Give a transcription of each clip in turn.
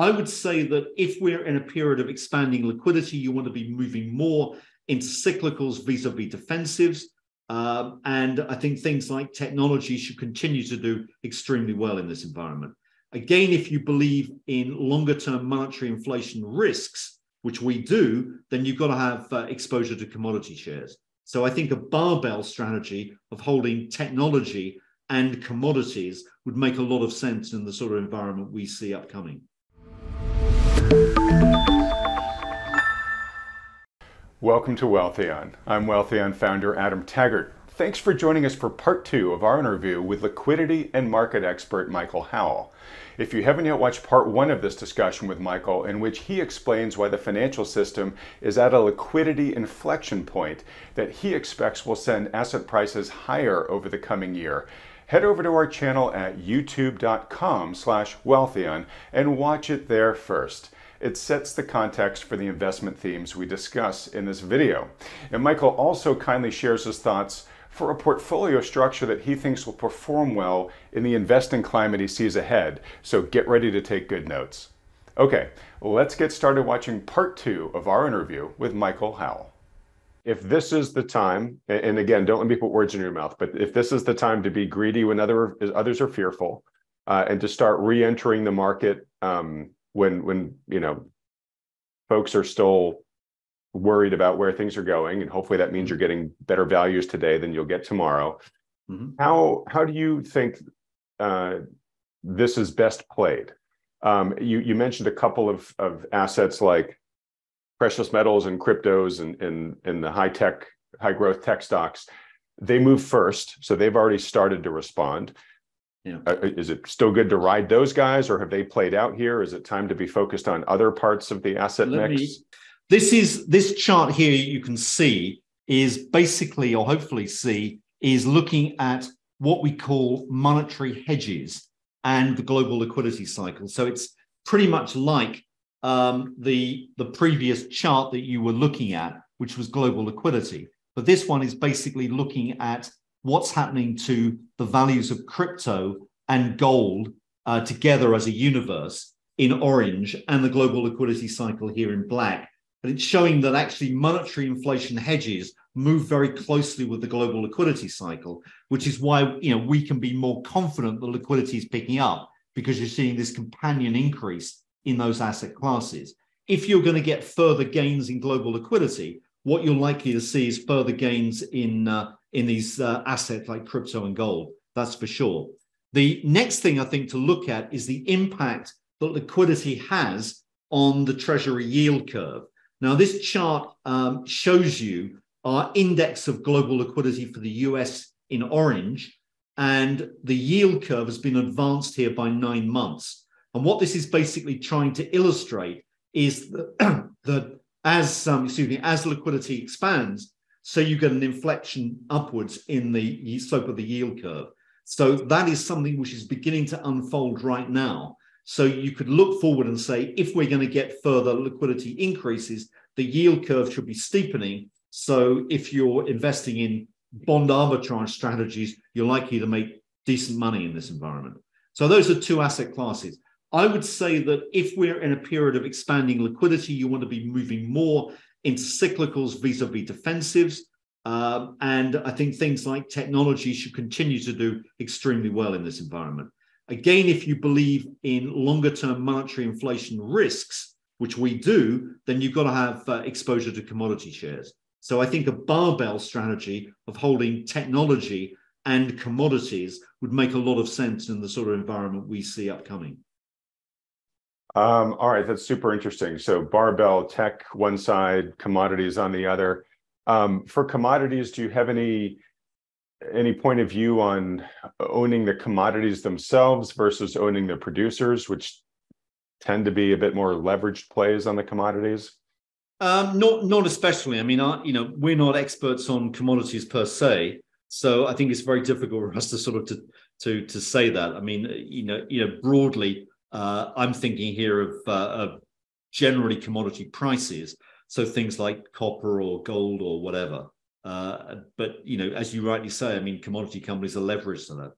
I would say that if we're in a period of expanding liquidity, you want to be moving more into cyclicals vis-a-vis defensives. Um, and I think things like technology should continue to do extremely well in this environment. Again, if you believe in longer term monetary inflation risks, which we do, then you've got to have uh, exposure to commodity shares. So I think a barbell strategy of holding technology and commodities would make a lot of sense in the sort of environment we see upcoming. Welcome to Wealthion. I'm Wealthion founder Adam Taggart. Thanks for joining us for part two of our interview with liquidity and market expert Michael Howell. If you haven't yet watched part one of this discussion with Michael, in which he explains why the financial system is at a liquidity inflection point that he expects will send asset prices higher over the coming year, head over to our channel at youtube.com slash wealthion and watch it there first. It sets the context for the investment themes we discuss in this video. And Michael also kindly shares his thoughts for a portfolio structure that he thinks will perform well in the investing climate he sees ahead. So get ready to take good notes. Okay, let's get started watching part two of our interview with Michael Howell. If this is the time, and again, don't let me put words in your mouth, but if this is the time to be greedy when other, others are fearful, uh, and to start re-entering the market um, when when you know folks are still worried about where things are going, and hopefully that means you're getting better values today than you'll get tomorrow. Mm-hmm. How how do you think uh, this is best played? Um, you you mentioned a couple of of assets like precious metals and cryptos and and, and the high tech high growth tech stocks. They move first, so they've already started to respond. Yeah. Uh, is it still good to ride those guys, or have they played out here? Is it time to be focused on other parts of the asset Let mix? Me, this is this chart here you can see is basically, or hopefully see, is looking at what we call monetary hedges and the global liquidity cycle. So it's pretty much like um, the the previous chart that you were looking at, which was global liquidity. But this one is basically looking at what's happening to the values of crypto and gold uh, together as a universe in orange and the global liquidity cycle here in black but it's showing that actually monetary inflation hedges move very closely with the global liquidity cycle, which is why you know we can be more confident the liquidity is picking up because you're seeing this companion increase in those asset classes. If you're going to get further gains in global liquidity, what you're likely to see is further gains in uh, in these uh, assets like crypto and gold. That's for sure. The next thing I think to look at is the impact that liquidity has on the treasury yield curve. Now, this chart um, shows you our index of global liquidity for the US in orange, and the yield curve has been advanced here by nine months. And what this is basically trying to illustrate is that, that as um, excuse me, as liquidity expands, so you get an inflection upwards in the slope of the yield curve. So that is something which is beginning to unfold right now. So you could look forward and say, if we're going to get further liquidity increases, the yield curve should be steepening. So if you're investing in bond arbitrage strategies, you're likely to make decent money in this environment. So those are two asset classes. I would say that if we're in a period of expanding liquidity, you want to be moving more into cyclicals vis-a-vis defensives. Um, and I think things like technology should continue to do extremely well in this environment. Again, if you believe in longer term monetary inflation risks, which we do, then you've got to have uh, exposure to commodity shares. So I think a barbell strategy of holding technology and commodities would make a lot of sense in the sort of environment we see upcoming. Um, all right, that's super interesting. So barbell tech one side, commodities on the other. Um, for commodities, do you have any any point of view on owning the commodities themselves versus owning the producers, which tend to be a bit more leveraged plays on the commodities? Um, not not especially. I mean, I, you know, we're not experts on commodities per se, so I think it's very difficult for us to sort of to to to say that. I mean, you know, you know, broadly, uh, I'm thinking here of, uh, of generally commodity prices, so things like copper or gold or whatever. Uh, but you know, as you rightly say, I mean, commodity companies are leveraged to that.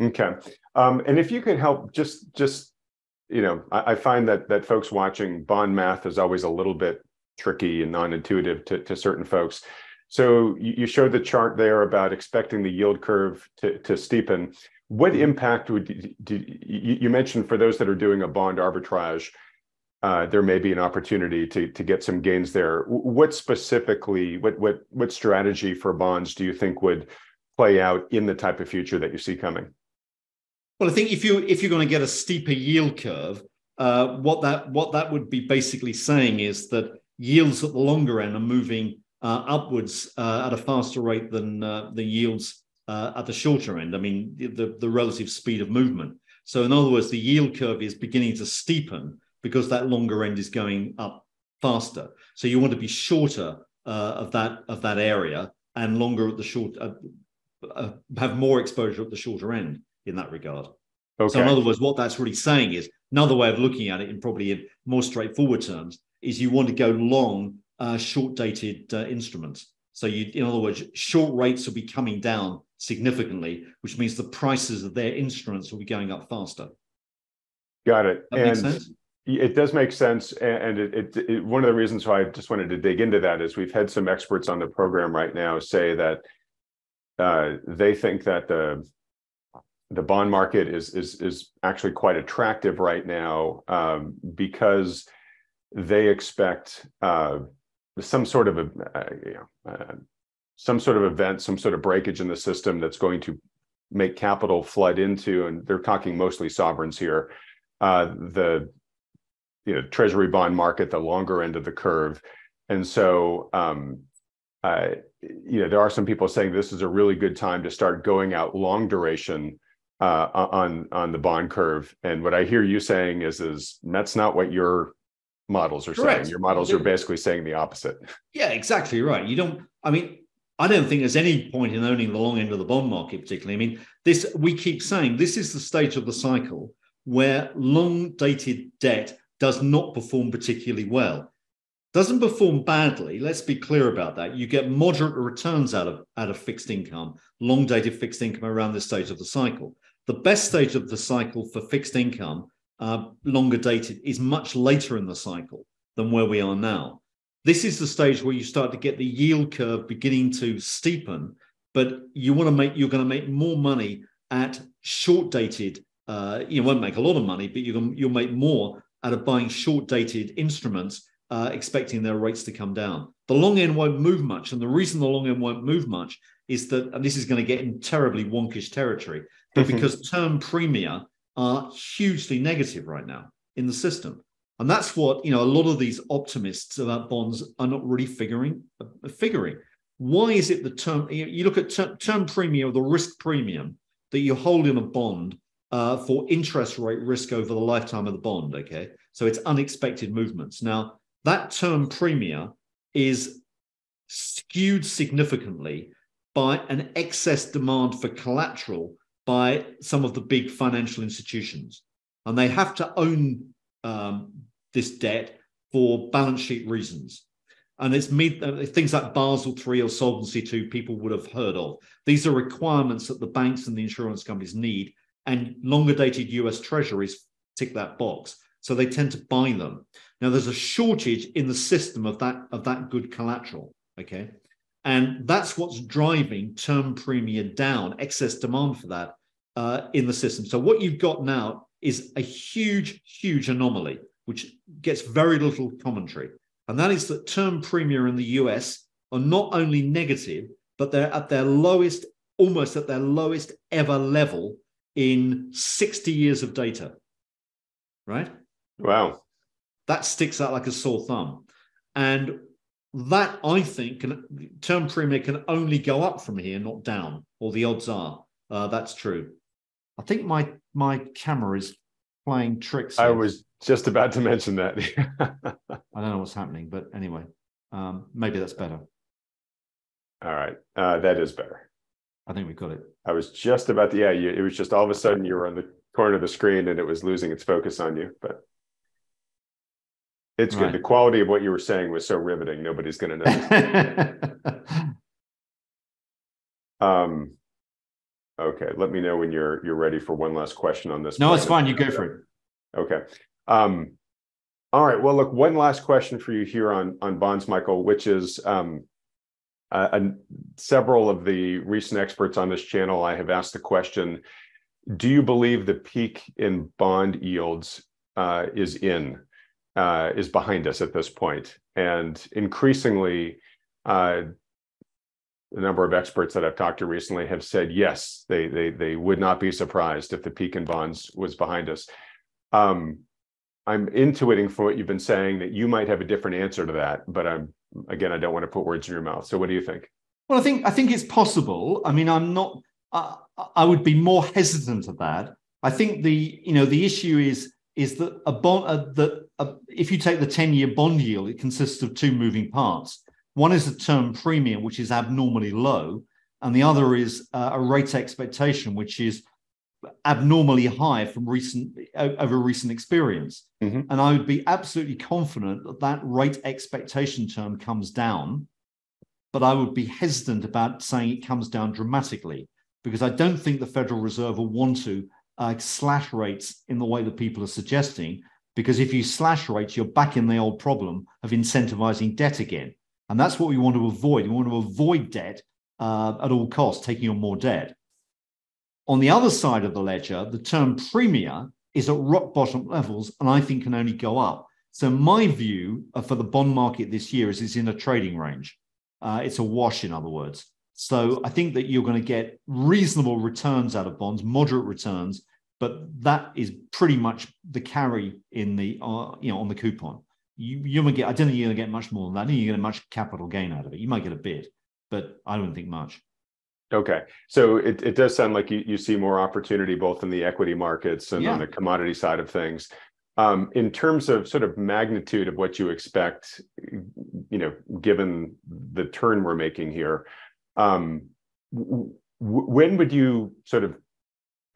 Okay, um, and if you could help just just you know, I, I, find that that folks watching bond math is always a little bit tricky and non-intuitive to, to certain folks. So you, you showed the chart there about expecting the yield curve to, to steepen. What impact would do, you mentioned for those that are doing a bond arbitrage? Uh, there may be an opportunity to to get some gains there. What specifically, what what what strategy for bonds do you think would play out in the type of future that you see coming? Well, I think if you if you're going to get a steeper yield curve, uh, what that what that would be basically saying is that yields at the longer end are moving uh, upwards uh, at a faster rate than uh, the yields uh, at the shorter end. I mean, the the relative speed of movement. So, in other words, the yield curve is beginning to steepen because that longer end is going up faster. So, you want to be shorter uh, of that of that area and longer at the short, have more exposure at the shorter end in that regard. Okay. So, in other words, what that's really saying is another way of looking at it, in probably in more straightforward terms, is you want to go long uh, short-dated uh, instruments. So, you, in other words, short rates will be coming down significantly, which means the prices of their instruments will be going up faster. Got it. That and it does make sense, and it, it, it, one of the reasons why I just wanted to dig into that is we've had some experts on the program right now say that uh, they think that the the bond market is is is actually quite attractive right now um, because they expect uh, some sort of a uh, you know, uh, some sort of event, some sort of breakage in the system that's going to make capital flood into, and they're talking mostly sovereigns here, uh, the you know treasury bond market, the longer end of the curve, and so um, uh, you know there are some people saying this is a really good time to start going out long duration uh, on on the bond curve. And what I hear you saying is is that's not what your models are Correct. saying. Your models are basically saying the opposite. Yeah, exactly right. You don't. I mean, I don't think there's any point in owning the long end of the bond market, particularly. I mean, this we keep saying this is the stage of the cycle where long dated debt does not perform particularly well. Doesn't perform badly. Let's be clear about that. You get moderate returns out of out of fixed income, long dated fixed income around this stage of the cycle. The best stage of the cycle for fixed income, uh, longer dated, is much later in the cycle than where we are now. This is the stage where you start to get the yield curve beginning to steepen, but you want to make you're going to make more money at short dated. Uh, you won't make a lot of money, but you can, you'll make more out of buying short dated instruments, uh, expecting their rates to come down. The long end won't move much, and the reason the long end won't move much is that, and this is going to get in terribly wonkish territory, but mm-hmm. because term premia are hugely negative right now in the system. And that's what, you know, a lot of these optimists about bonds are not really figuring, figuring. Why is it the term, you look at ter- term premium, the risk premium that you hold in a bond uh, for interest rate risk over the lifetime of the bond, okay? So it's unexpected movements. Now, that term premium is skewed significantly by an excess demand for collateral by some of the big financial institutions. And they have to own um, this debt for balance sheet reasons. And it's me, uh, things like Basel III or Solvency II, people would have heard of. These are requirements that the banks and the insurance companies need. And longer dated US treasuries tick that box. So they tend to buy them. Now there's a shortage in the system of that, of that good collateral. Okay. And that's what's driving term premium down, excess demand for that uh, in the system. So what you've got now is a huge, huge anomaly, which gets very little commentary. And that is that term premium in the US are not only negative, but they're at their lowest, almost at their lowest ever level in 60 years of data. Right? Wow. That sticks out like a sore thumb. And that I think can term premium can only go up from here, not down, or the odds are uh, that's true. I think my my camera is playing tricks. Here. I was just about to mention that. I don't know what's happening, but anyway, um, maybe that's better. All right, uh, that is better. I think we got it. I was just about to, yeah. You, it was just all of a sudden you were on the corner of the screen and it was losing its focus on you, but it's good. The quality of what you were saying was so riveting. Nobody's going to know. um, okay. Let me know when you're you're ready for one last question on this. No, it's fine. You go for it. Okay. Um, all right. Well, look, one last question for you here on on bonds, Michael, which is um, uh, several of the recent experts on this channel. I have asked the question: Do you believe the peak in bond yields uh, is in uh, is behind us at this point? And increasingly, uh, the number of experts that I've talked to recently have said yes, they they they would not be surprised if the peak in bonds was behind us. Um, I'm intuiting from what you've been saying that you might have a different answer to that, but I'm again, I don't want to put words in your mouth. So, what do you think? Well, I think I think it's possible. I mean, I'm not. Uh, I would be more hesitant of that. I think the you know the issue is is that a bond uh, that uh, if you take the 10 year bond yield, it consists of two moving parts. One is the term premium, which is abnormally low, and the other is uh, a rate expectation, which is abnormally high from recent over recent experience. Mm-hmm. And I would be absolutely confident that that rate expectation term comes down, but I would be hesitant about saying it comes down dramatically because I don't think the Federal Reserve will want to uh, slash rates in the way that people are suggesting. Because if you slash rates, you're back in the old problem of incentivizing debt again. And that's what we want to avoid. We want to avoid debt uh, at all costs, taking on more debt. On the other side of the ledger, the term premia is at rock bottom levels and I think can only go up. So, my view for the bond market this year is it's in a trading range. Uh, it's a wash, in other words. So, I think that you're going to get reasonable returns out of bonds, moderate returns, but that is pretty much the carry in the uh, you know on the coupon. You you might get. I don't think you're going to get much more than that. I think you're going to get much capital gain out of it. You might get a bit, but I don't think much. Okay. So it, it does sound like you, you see more opportunity both in the equity markets and yeah. on the commodity side of things. Um, in terms of sort of magnitude of what you expect, you know, given the turn we're making here, um, w- when would you sort of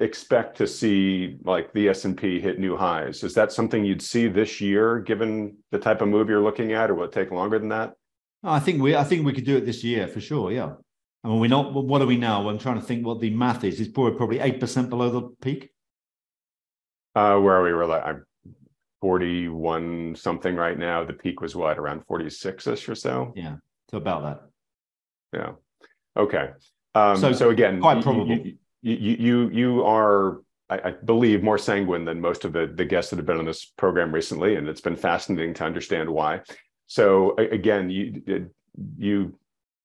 expect to see like the S&P hit new highs? Is that something you'd see this year given the type of move you're looking at or will it take longer than that? I think we I think we could do it this year for sure, yeah. I mean, we're not. What are we now? I'm trying to think what the math is. It's probably probably eight percent below the peak. Uh, where are we? We're like I'm 41 something right now. The peak was what around 46 ish or so. Yeah, so about that. Yeah. Okay. Um, so, so again, quite probable. You, you, you, you are, I, I believe, more sanguine than most of the the guests that have been on this program recently, and it's been fascinating to understand why. So again, you you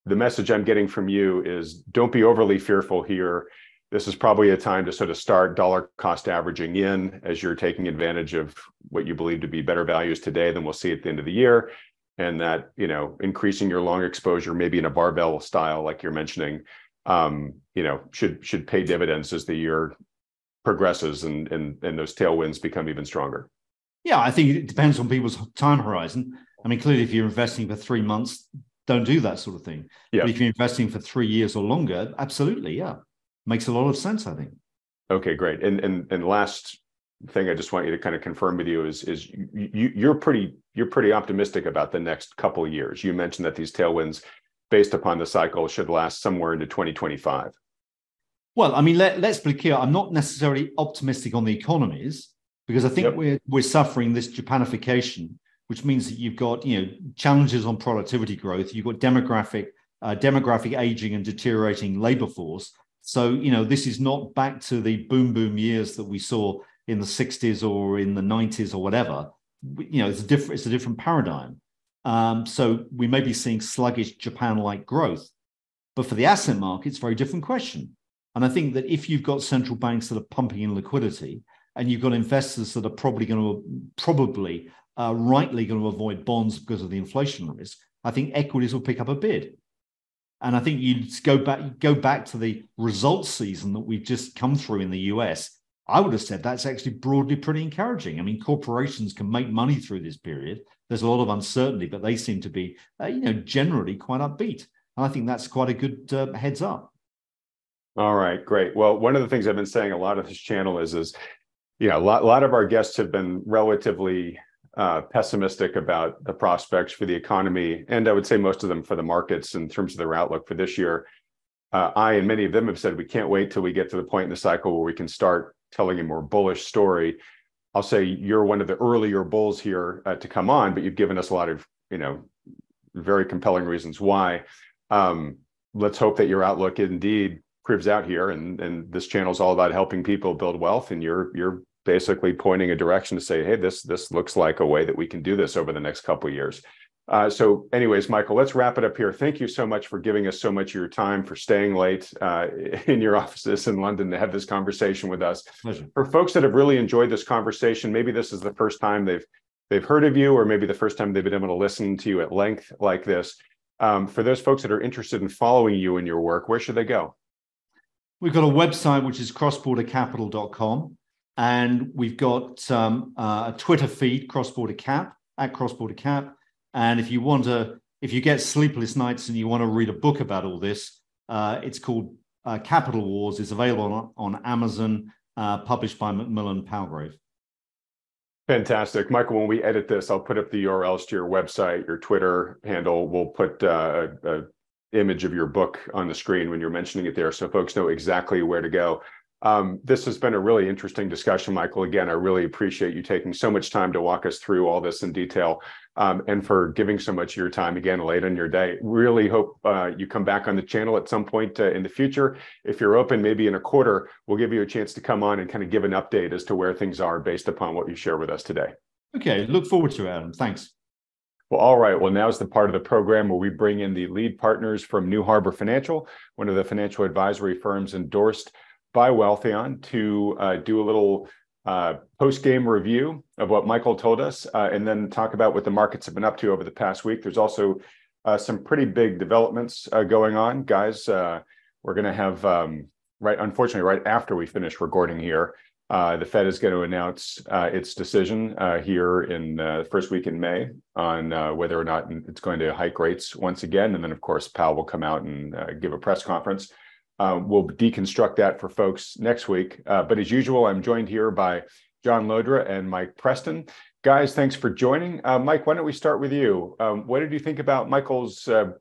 the message I'm getting from you is don't be overly fearful here. This is probably a time to sort of start dollar cost averaging in as you're taking advantage of what you believe to be better values today than we'll see at the end of the year. And that, you know, increasing your long exposure, maybe in a barbell style, like you're mentioning, um, you know, should should pay dividends as the year progresses and and and those tailwinds become even stronger. Yeah, I think it depends on people's time horizon. I mean, clearly, if you're investing for three months, don't do that sort of thing. Yeah. But if you're investing for three years or longer, absolutely, yeah, makes a lot of sense. I think. Okay, great. And and and last thing I just want you to kind of confirm with you is is you you're pretty you're pretty optimistic about the next couple of years. You mentioned that these tailwinds, based upon the cycle, should last somewhere into 2025. Well, I mean, let, let's be clear. I'm not necessarily optimistic on the economies because I think yep. we're we're suffering this Japanification which means that you've got you know challenges on productivity growth. You've got demographic uh, demographic aging and deteriorating labor force. So you know this is not back to the boom boom years that we saw in the 60s or in the 90s or whatever. You know it's a different it's a different paradigm. Um, so we may be seeing sluggish Japan-like growth, but for the asset market, it's a very different question. And I think that if you've got central banks that are pumping in liquidity, and you've got investors that are probably going to probably uh, rightly going to avoid bonds because of the inflation risk, I think equities will pick up a bid. And I think you go back go back to the results season that we've just come through in the US. I would have said that's actually broadly pretty encouraging. I mean, corporations can make money through this period. There's a lot of uncertainty, but they seem to be, uh, you know, generally quite upbeat. And I think that's quite a good uh, heads up. All right, great. Well, one of the things I've been saying a lot of this channel is, is, yeah, a lot, a lot of our guests have been relatively uh, pessimistic about the prospects for the economy, and I would say most of them for the markets in terms of their outlook for this year. Uh, I and many of them have said we can't wait till we get to the point in the cycle where we can start telling a more bullish story. I'll say you're one of the earlier bulls here uh, to come on, but you've given us a lot of you know very compelling reasons why. Um, let's hope that your outlook indeed proves out here, and and this channel is all about helping people build wealth, and you're you're basically pointing a direction to say, hey, this this looks like a way that we can do this over the next couple of years. Uh, so, anyways, Michael, let's wrap it up here. Thank you so much for giving us so much of your time, for staying late uh, in your offices in London to have this conversation with us. Pleasure. For folks that have really enjoyed this conversation, maybe this is the first time they've they've heard of you, or maybe the first time they've been able to listen to you at length like this. Um, for those folks that are interested in following you and your work, where should they go? We've got a website which is crossbordercapital.com, and we've got um, uh, a Twitter feed, Crossborder Cap at Crossborder Cap and if you want to, if you get sleepless nights and you want to read a book about all this, uh, it's called uh, Capital Wars. It's available on, on Amazon, uh, published by Macmillan Palgrave. Fantastic. Michael, when we edit this, I'll put up the URLs to your website, your Twitter handle. We'll put uh, a image of your book on the screen when you're mentioning it there so folks know exactly where to go. Um, this has been a really interesting discussion, Michael. Again, I really appreciate you taking so much time to walk us through all this in detail um, and for giving so much of your time again late in your day. Really hope uh, you come back on the channel at some point uh, in the future. If you're open, maybe in a quarter, we'll give you a chance to come on and kind of give an update as to where things are based upon what you share with us today. Okay, look forward to it, Adam. Thanks. Well, all right. Well, now's the part of the program where we bring in the lead partners from New Harbor Financial, one of the financial advisory firms endorsed by Wealthion to uh, do a little uh, post game review of what Michael told us, uh, and then talk about what the markets have been up to over the past week. There's also uh, some pretty big developments uh, going on, guys. Uh, we're going to have um, right, unfortunately, right after we finish recording here. the Fed is going to announce its decision here in the first week in May on whether or not it's going to hike rates once again. And then, of course, Powell will come out and give a press conference. Uh, we'll deconstruct that for folks next week. Uh, but as usual, I'm joined here by John Llodra and Mike Preston. Guys, thanks for joining. Uh, Mike, why don't we start with you? Um, what did you think about Michael's uh,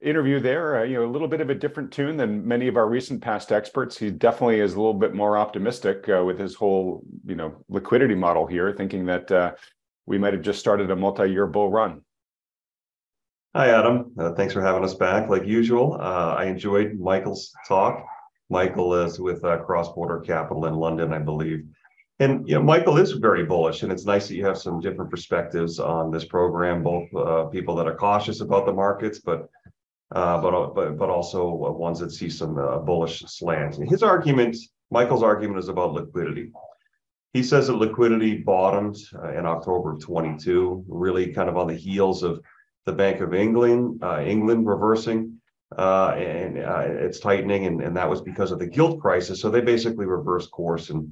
interview there? Uh, you know, a little bit of a different tune than many of our recent past experts. He definitely is a little bit more optimistic with his whole, you know, liquidity model here, thinking that we might have just started a multi-year bull run. Hi, Adam. Uh, thanks for having us back. Like usual, uh, I enjoyed Michael's talk. Michael is with uh, Crossborder Capital in London, I believe. And you know, Michael is very bullish, and it's nice that you have some different perspectives on this program. Both uh, people that are cautious about the markets, but uh, but but but also ones that see some uh, bullish slants. his argument, Michael's argument, is about liquidity. He says that liquidity bottomed in October of 22, really kind of on the heels of the Bank of England, uh, England reversing uh, and uh, it's tightening, and, and that was because of the gilt crisis. So they basically reversed course and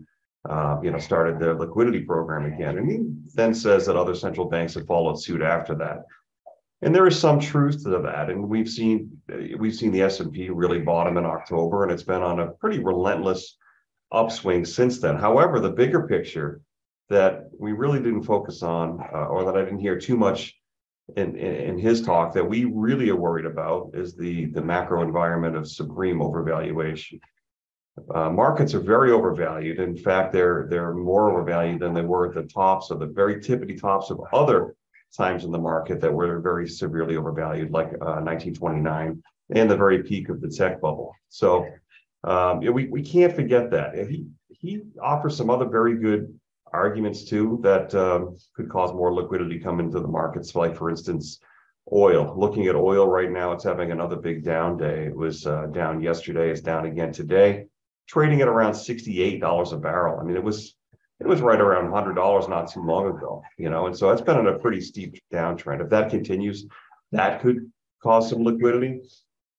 uh, you know started their liquidity program again. And he then says that other central banks have followed suit after that. And there is some truth to that. And we've seen we've seen the S and P really bottom in October, and it's been on a pretty relentless upswing since then. However, the bigger picture that we really didn't focus on, uh, or that I didn't hear too much in, in his talk that we really are worried about is the, the macro environment of supreme overvaluation. Uh, markets are very overvalued. In fact, they're they're more overvalued than they were at the tops of the very tippity tops of other times in the market that were very severely overvalued, like uh, 1929 and the very peak of the tech bubble. So um, we we can't forget that. He he offers some other very good arguments too that um, could cause more liquidity come into the markets. Like for instance, oil. Looking at oil right now, it's having another big down day. It was uh, down yesterday. It's down again today, trading at around sixty-eight dollars a barrel. I mean, it was it was right around hundred dollars not too long ago. You know, and so it's been on a pretty steep downtrend. If that continues, that could cause some liquidity.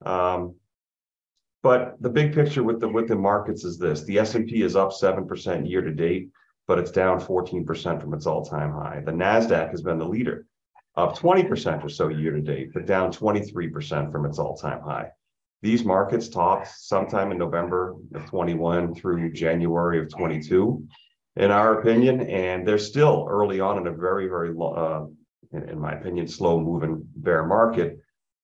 Um, but the big picture with the with the markets is this: the S and P is up seven percent year to date but it's down 14% from its all-time high. The Nasdaq has been the leader, up 20% or so year to date, but down 23% from its all-time high. These markets topped sometime in November of 21 through January of 22, in our opinion, and they're still early on in a very, very, uh, in, in my opinion, slow-moving bear market.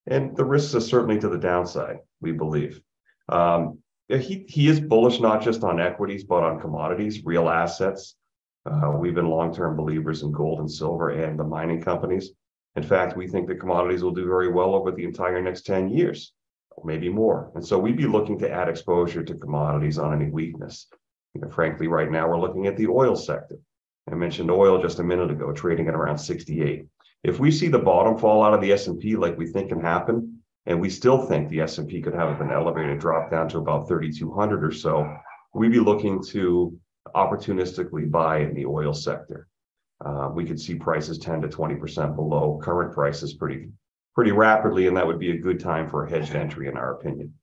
And the risks are certainly to the downside, we believe. Um, he, he is bullish not just on equities, but on commodities, real assets. Uh, we've been long-term believers in gold and silver and the mining companies. In fact, we think the commodities will do very well over the entire next 10 years, maybe more. And so we'd be looking to add exposure to commodities on any weakness. You know, frankly, right now we're looking at the oil sector. I mentioned oil just a minute ago, trading at around 68. If we see the bottom fall out of the S&P like we think can happen, and we still think the S&P could have an elevated drop down to about 3,200 or so, we'd be looking to opportunistically buy in the oil sector. Uh, we could see prices 10 to 20% below current prices pretty, pretty rapidly, and that would be a good time for a hedged entry, in our opinion.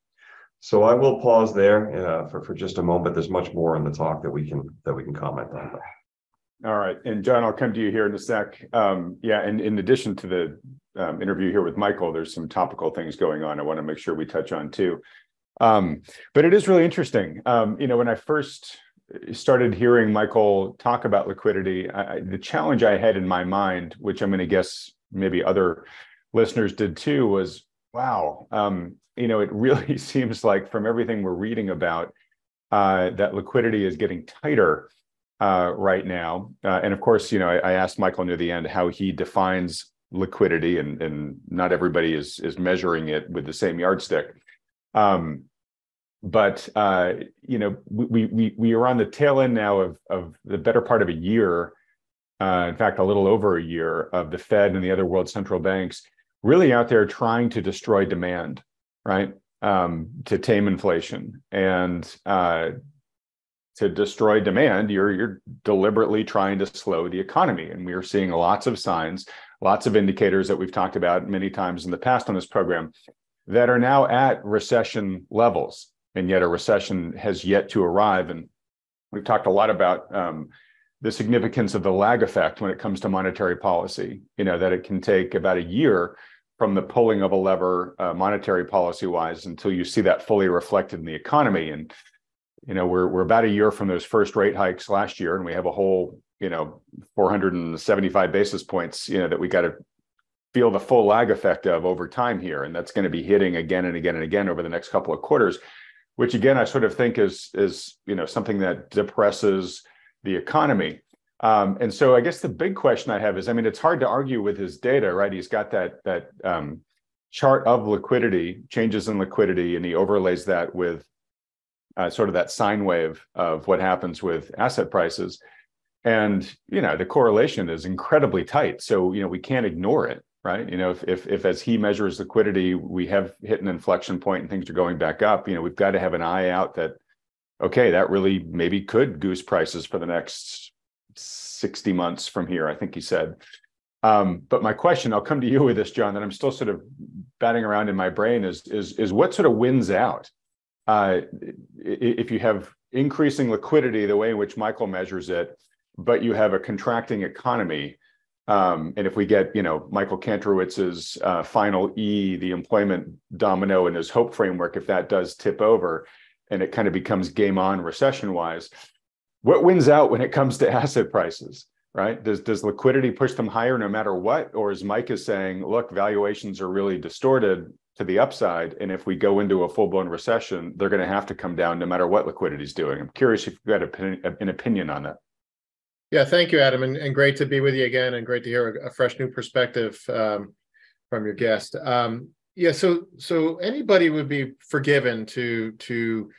So I will pause there uh, for, for just a moment. There's much more in the talk that we can that we can comment on. All right, and John, I'll come to you here in a sec. Um, yeah, and in addition to the um, interview here with Michael, there's some topical things going on. I want to make sure we touch on too. Um, but it is really interesting. Um, you know, when I first started hearing Michael talk about liquidity, I, the challenge I had in my mind, which I'm going to guess maybe other listeners did too, was wow. Um, you know, it really seems like from everything we're reading about, uh, that liquidity is getting tighter uh, right now. Uh, and of course, you know, I, I, asked Michael near the end how he defines liquidity, and and not everybody is is measuring it with the same yardstick. Um, but uh, you know, we we we are on the tail end now of of the better part of a year. Uh, in fact, a little over a year of the Fed and the other world central banks really out there trying to destroy demand, right? Um, to tame inflation and uh, to destroy demand, you're you're deliberately trying to slow the economy, and we are seeing lots of signs, lots of indicators that we've talked about many times in the past on this program that are now at recession levels, and yet a recession has yet to arrive. And we've talked a lot about um, the significance of the lag effect when it comes to monetary policy. You know that it can take about a year from the pulling of a lever, uh, monetary policy wise, until you see that fully reflected in the economy and you know we're we're about a year from those first rate hikes last year and we have a whole you know 475 basis points you know that we got to feel the full lag effect of over time here. And that's going to be hitting again and again and again over the next couple of quarters which again i sort of think is is you know something that depresses the economy. Um, and so i guess the big question i have is i mean it's hard to argue with his data right? He's got that that um, chart of liquidity changes in liquidity and he overlays that with uh, sort of that sine wave of what happens with asset prices. And you know the correlation is incredibly tight, so you know we can't ignore it, right? You know if if, if as he measures liquidity, we have hit an inflection point and things are going back up. You know we've got to have an eye out that okay, that really maybe could goose prices for the next 60 months from here, I think he said. Um, but my question, I'll come to you with this, John, that I'm still sort of batting around in my brain is is is what sort of wins out? Uh, if you have increasing liquidity the way in which Michael measures it, but you have a contracting economy, um, and if we get, you know, Michael Kantrowitz's uh, final E, the employment domino in his hope framework, if that does tip over and it kind of becomes game on recession wise, what wins out when it comes to asset prices, right? Does, does liquidity push them higher no matter what? Or as Mike is saying, look, valuations are really distorted to the upside. And if we go into a full blown recession, they're going to have to come down no matter what liquidity is doing. I'm curious if you've got an opinion on that. Yeah, thank you, Adam, and, and great to be with you again, and great to hear a, a fresh new perspective um, from your guest. Um, yeah, so so anybody would be forgiven to to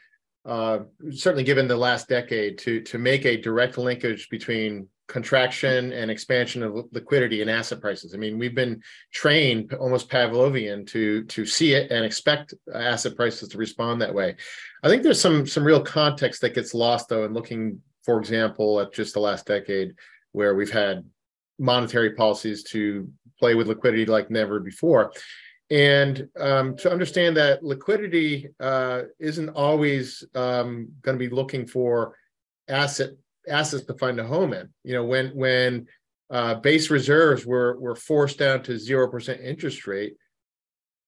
uh, certainly given the last decade to to make a direct linkage between contraction and expansion of liquidity and asset prices. I mean, we've been trained almost Pavlovian to to see it and expect asset prices to respond that way. I think there's some some real context that gets lost though in looking, for example, at just the last decade where we've had monetary policies to play with liquidity like never before. And um, to understand that liquidity uh, isn't always um, going to be looking for asset assets to find a home in. You know, when when uh, base reserves were were forced down to zero percent interest rate,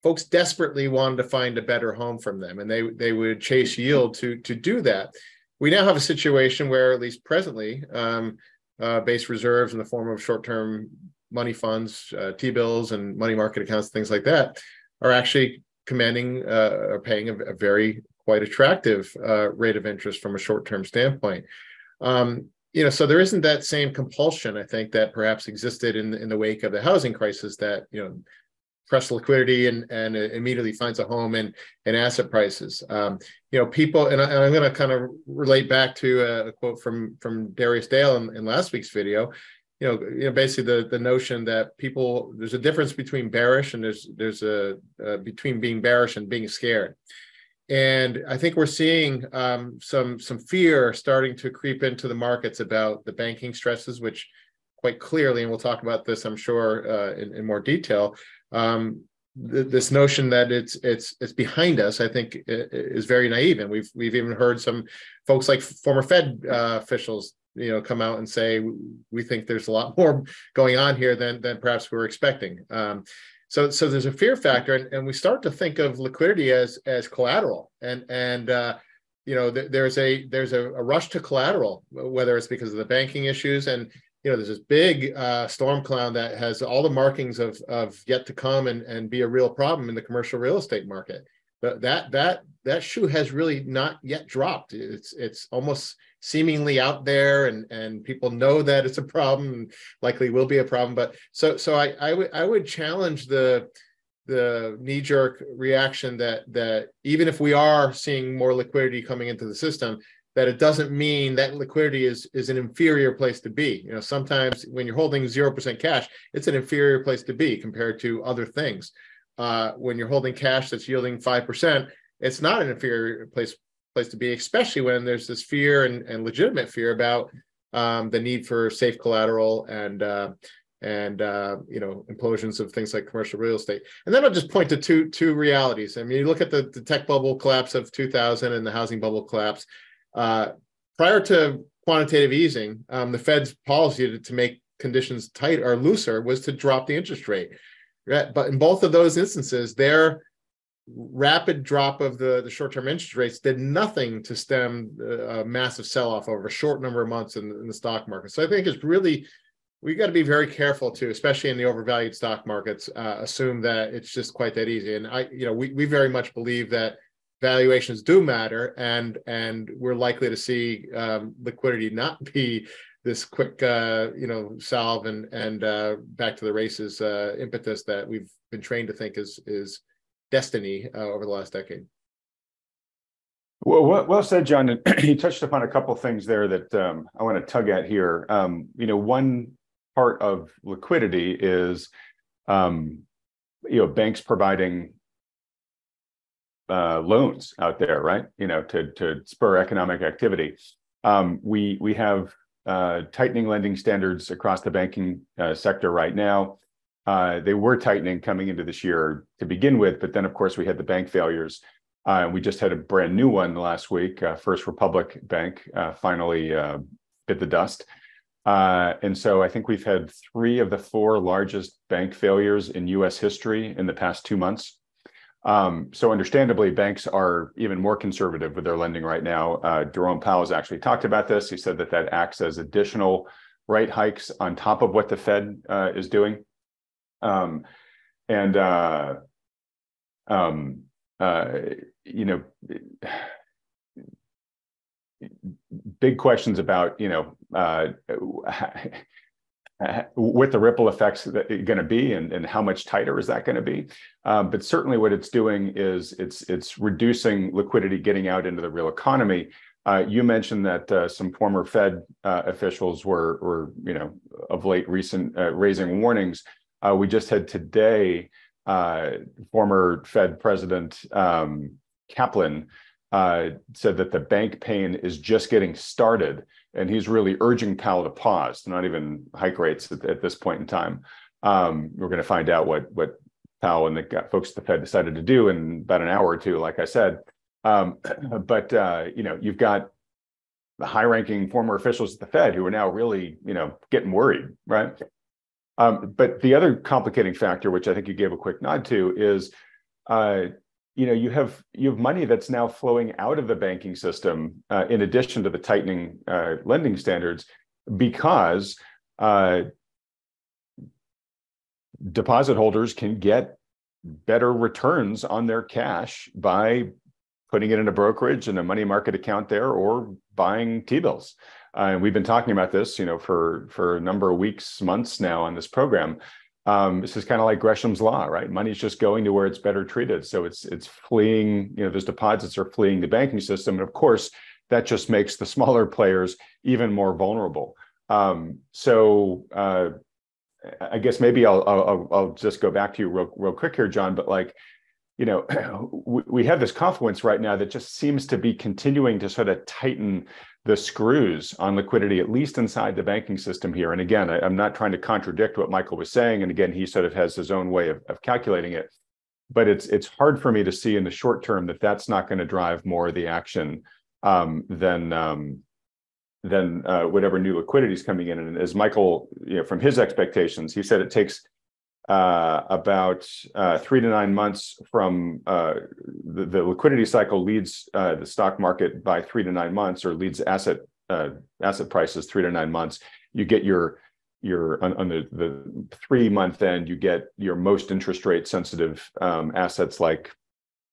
folks desperately wanted to find a better home from them, and they they would chase yield to to do that. We now have a situation where, at least presently, um, uh, base reserves in the form of short term money funds, uh, T bills, and money market accounts, things like that, are actually commanding uh, or paying a, a very quite attractive uh, rate of interest from a short term standpoint. Um, you know, so there isn't that same compulsion, I think, that perhaps existed in in the wake of the housing crisis that you know press liquidity and and immediately finds a home and and asset prices. Um, you know, people, and, I, am going to kind of relate back to a, a, quote from from Darius Dale in, in last week's video. You know, you know, basically the the notion that people there's a difference between bearish and there's there's a uh, between being bearish and being scared. And I think we're seeing um, some some fear starting to creep into the markets about the banking stresses, which quite clearly, and we'll talk about this, I'm sure, uh, in, in, more detail. Um, th- this notion that it's it's it's behind us, I think, is very naive, and we've we've even heard some folks like former Fed uh, officials, you know, come out and say we think there's a lot more going on here than than perhaps we were expecting. Um, so so there's a fear factor and, and we start to think of liquidity as as collateral. And and uh, you know th- there's a there's a, a, rush to collateral whether it's because of the banking issues and you know there's this big uh, storm cloud that has all the markings of of yet to come and and be a real problem in the commercial real estate market that that that shoe has really not yet dropped. It's it's almost seemingly out there and and people know that it's a problem and likely will be a problem. But so so i i would i would challenge the the knee jerk reaction that that even if we are seeing more liquidity coming into the system that it doesn't mean that liquidity is is an inferior place to be. You know sometimes when you're holding 0% cash it's an inferior place to be compared to other things uh, when you're holding cash that's yielding 5% it's not an inferior place place to be, especially when there's this fear and, and legitimate fear about um, the need for safe collateral and uh, and uh, you know implosions of things like commercial real estate. And then I'll just point to two two realities. I mean, you look at the, the tech bubble collapse of 2000 and the housing bubble collapse. Uh, prior to quantitative easing, um, the Fed's policy to, to make conditions tight or looser was to drop the interest rate. But in both of those instances, their rapid drop of the, the short-term interest rates did nothing to stem a massive sell-off over a short number of months in, in the stock market. So I think it's really we got to be very careful to, especially in the overvalued stock markets. Uh, assume that it's just quite that easy. And I, you know, we we very much believe that valuations do matter, and and we're likely to see um, liquidity not be this quick, uh, you know, salve and and uh, back to the races uh, impetus that we've been trained to think is is destiny uh, over the last decade. Well, well, well said, John. And you touched upon a couple things there that um, I want to tug at here. Um, you know, one part of liquidity is, um, you know, banks providing uh, loans out there, right? You know, to to spur economic activity. Um, we we have uh, tightening lending standards across the banking uh, sector right now. Uh, they were tightening coming into this year to begin with, but then of course we had the bank failures. Uh, we just had a brand new one last week. Uh, First Republic Bank finally bit the dust. And so I think we've had three of the four largest bank failures in US history in the past two months. Um, so understandably, banks are even more conservative with their lending right now. Uh, Jerome Powell has actually talked about this. He said that that acts as additional rate hikes on top of what the Fed uh, is doing. Um, and uh, um, uh, you know, big questions about you know uh, what the ripple effects going to be and, and how much tighter is that going to be? Um, but certainly what it's doing is it's it's reducing liquidity getting out into the real economy. Uh, you mentioned that uh, some former fed uh, officials were were you know of late recent uh, raising warnings. Uh, we just had today former Fed President um, Kaplan said that the bank pain is just getting started, and he's really urging Powell to pause, not even hike rates at, at this point in time. Um, we're going to find out what what Powell and the folks at the Fed decided to do in about an hour or two, like I said. Um, but uh, you know, you've got the high-ranking former officials at the Fed who are now really, you know, getting worried, right? Um, but the other complicating factor, which I think you gave a quick nod to, is uh, you know you have you have money that's now flowing out of the banking system uh, in addition to the tightening uh, lending standards because uh, deposit holders can get better returns on their cash by putting it in a brokerage and a money market account there or buying T-bills. Uh, and we've been talking about this, you know, for for a number of weeks, months now on this program. Um, this is kind of like Gresham's law, right? Money's just going to where it's better treated. So it's it's fleeing, you know, those deposits are fleeing the banking system. And of course, that just makes the smaller players even more vulnerable. Um, so uh, I guess maybe I'll, I'll, I'll just go back to you real real quick here, John. But like, you know, we have this confluence right now that just seems to be continuing to sort of tighten the screws on liquidity, at least inside the banking system here. And again, I, am not trying to contradict what Michael was saying. And again, he sort of has his own way of, of calculating it. But it's it's hard for me to see in the short term that that's not going to drive more of the action um, than um, than uh, whatever new liquidity is coming in. And as Michael, you know, from his expectations, he said it takes uh, about uh, three to nine months from uh, the, the, liquidity cycle leads uh, the stock market by three to nine months, or leads asset uh, asset prices three to nine months. You get your your on, on the, the three month end, you get your most interest rate sensitive um, assets like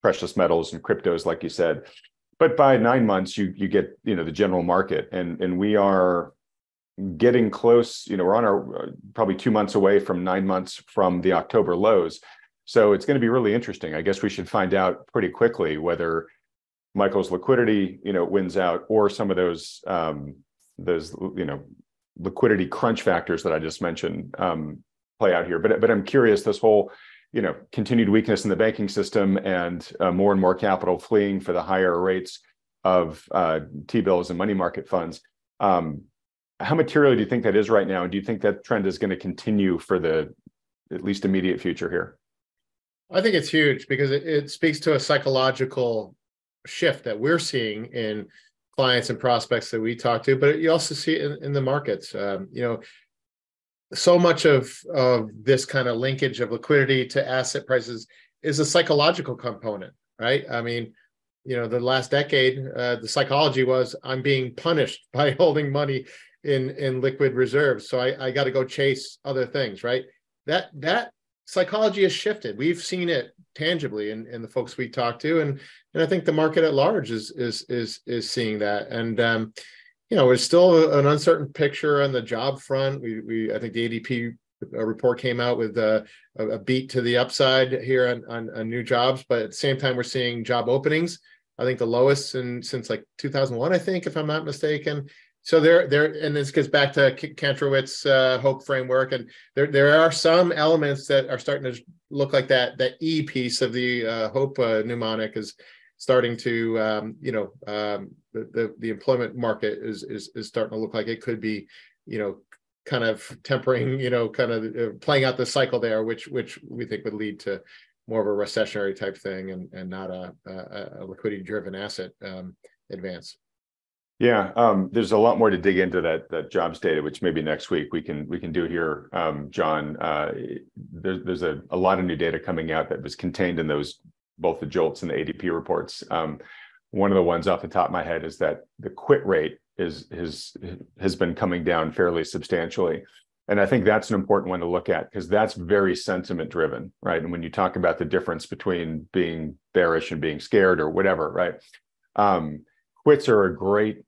precious metals and cryptos, like you said but by nine months you you get you know the general market and and we are getting close you know we're on our uh, probably two months away from nine months from the october lows so it's going to be really interesting i guess we should find out pretty quickly whether michael's liquidity you know wins out or some of those um those you know liquidity crunch factors that i just mentioned um play out here but but i'm curious this whole you know continued weakness in the banking system and uh, more and more capital fleeing for the higher rates of uh, T-bills and money market funds. Um, how material do you think that is right now? And do you think that trend is going to continue for the at least immediate future here? I think it's huge because it, it speaks to a psychological shift that we're seeing in clients and prospects that we talk to, but you also see it in, in the markets. Um, you know, so much of of this kind of linkage of liquidity to asset prices is a psychological component, right? I mean, you know, the last decade, uh, the psychology was I'm being punished by holding money in in liquid reserves, so I, I got to go chase other things, right? That that psychology has shifted. We've seen it tangibly in, in the folks we talk to, and and I think the market at large is is is is seeing that. And um, you know, it's still an uncertain picture on the job front. We, we I think the ADP report came out with a, a beat to the upside here on, on, on, new jobs, but at the same time, we're seeing job openings. I think the lowest in, since like 2001, I think, if I'm not mistaken. So there, there, and this gets back to Kantrowitz uh, hope framework, and there, there are some elements that are starting to look like that. That E piece of the uh, hope uh, mnemonic is starting to um, you know um, the, the, the employment market is, is is starting to look like it could be you know kind of tempering you know kind of uh, playing out the cycle there which which we think would lead to more of a recessionary type thing and and not a, a, a liquidity driven asset um, advance yeah, um, there's a lot more to dig into that that jobs data, which maybe next week we can we can do here, um, John. Uh, there's there's a, a lot of new data coming out that was contained in those both the JOLTS and the ADP reports. Um, one of the ones off the top of my head is that the quit rate is has has been coming down fairly substantially. And I think that's an important one to look at because that's very sentiment driven, right? And when you talk about the difference between being bearish and being scared or whatever, right? Um, quits are a great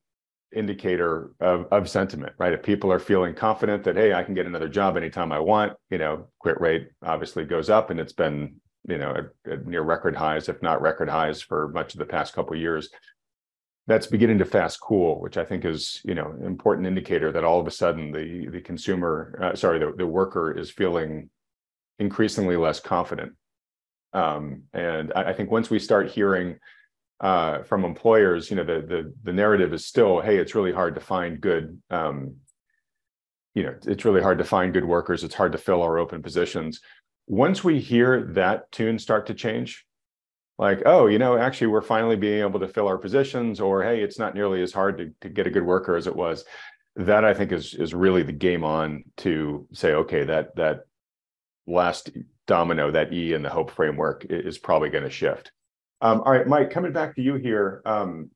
indicator of, of sentiment, right? If people are feeling confident that, hey, I can get another job anytime I want, you know, quit rate obviously goes up and it's been you know near record highs, if not record highs, for much of the past couple years. That's beginning to fast cool, which I think is you know an important indicator that all of a sudden the the consumer, uh, sorry, the, the worker is feeling increasingly less confident. Um, and I, I think once we start hearing uh, from employers, you know, the the the narrative is still, hey, it's really hard to find good, um, you know, it's really hard to find good workers. It's hard to fill our open positions once we hear that tune start to change, like, oh, you know, actually, we're finally being able to fill our positions, or hey, it's not nearly as hard to, to get a good worker as it was. That I think is is really the game on to say, okay, that that last domino, that E in the hope framework is probably going to shift. Um, all right, Mike, coming back to you here. Um,